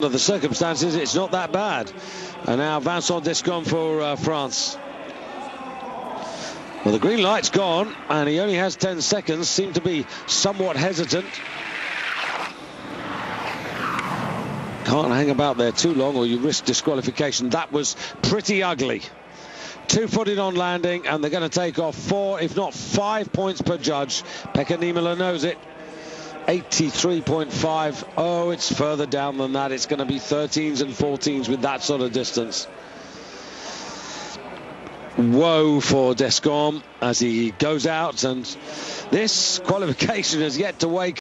Under the circumstances, it's not that bad. And now Vincent Descombes for uh, France. Well, the green light's gone, and he only has 10 seconds. Seemed to be somewhat hesitant. Can't hang about there too long, or you risk disqualification. That was pretty ugly. Two-footed on landing, and they're going to take off four, if not five points per judge. Pekka Niemela knows it. 83.5. Oh, it's further down than that. It's going to be 13s and 14s with that sort of distance. Woe for Descombes as he goes out, and this qualification has yet to wake